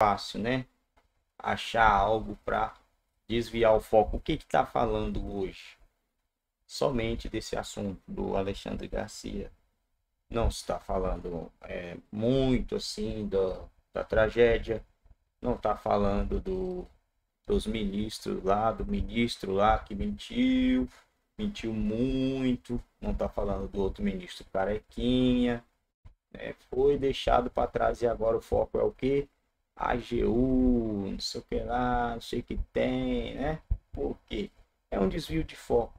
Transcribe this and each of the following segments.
fácil, né? Achar algo para desviar o foco. O que está falando hoje? Somente desse assunto do Alexandre Garcia. Não está falando é, muito assim da, da tragédia. Não está falando do, dos ministros lá, do ministro lá que mentiu, mentiu muito. Não está falando do outro ministro carequinha. É, foi deixado para trás e agora o foco é o que? AGU, não sei o que lá, não sei o que tem, né? Por quê? É um desvio de foco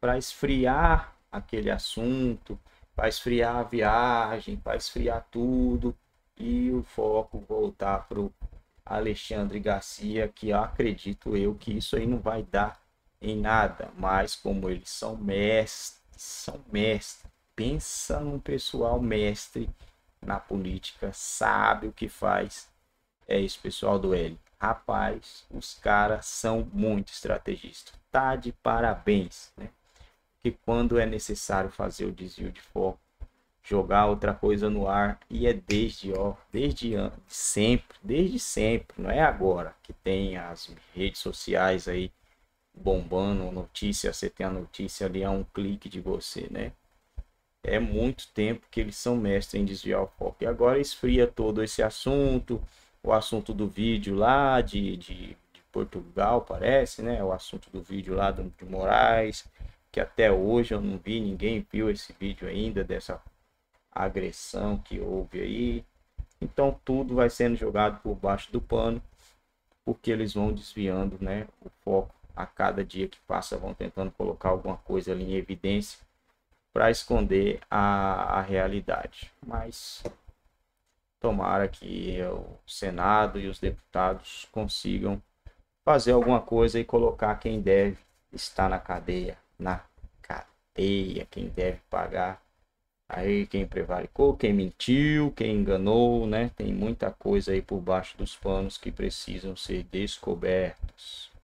para esfriar aquele assunto, para esfriar a viagem, para esfriar tudo e o foco voltar para o Alexandre Garcia, que acredito eu que isso aí não vai dar em nada, mas como eles são mestres, são mestres, pensa num pessoal mestre na política, sabe o que faz. É isso, pessoal do L. Rapaz, os caras são muito estrategistas. Tá de parabéns, né? Que quando é necessário fazer o desvio de foco, jogar outra coisa no ar e é desde ó, desde sempre, desde sempre, não é agora que tem as redes sociais aí bombando notícia, você tem a notícia ali a um clique de você, né? É muito tempo que eles são mestres em desviar o foco. E agora esfria todo esse assunto, o assunto do vídeo lá de, de, de Portugal, parece, né? O assunto do vídeo lá do, de Moraes, que até hoje eu não vi, ninguém viu esse vídeo ainda dessa agressão que houve aí. Então tudo vai sendo jogado por baixo do pano, porque eles vão desviando né, o foco a cada dia que passa, vão tentando colocar alguma coisa ali em evidência para esconder a, a realidade. Mas tomara que o Senado e os deputados consigam fazer alguma coisa e colocar quem deve estar na cadeia, na cadeia, quem deve pagar Aí quem prevaricou, quem mentiu, quem enganou, né? Tem muita coisa aí por baixo dos panos que precisam ser descobertos.